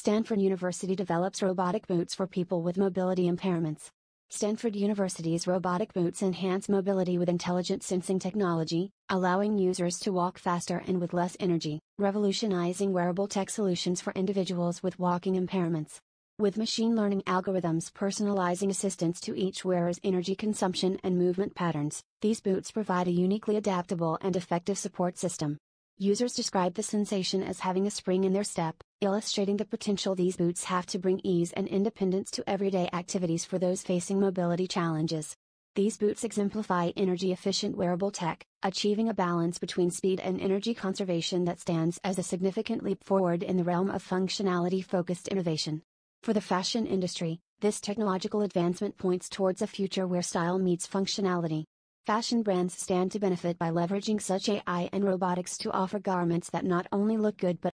Stanford University develops robotic boots for people with mobility impairments. Stanford University's robotic boots enhance mobility with intelligent sensing technology, allowing users to walk faster and with less energy, revolutionizing wearable tech solutions for individuals with walking impairments. With machine learning algorithms personalizing assistance to each wearer's energy consumption and movement patterns, these boots provide a uniquely adaptable and effective support system. Users describe the sensation as having a spring in their step, illustrating the potential these boots have to bring ease and independence to everyday activities for those facing mobility challenges. These boots exemplify energy efficient wearable tech, achieving a balance between speed and energy conservation that stands as a significant leap forward in the realm of functionality focused innovation. For the fashion industry, this technological advancement points towards a future where style meets functionality. Fashion brands stand to benefit by leveraging such AI and robotics to offer garments that not only look good but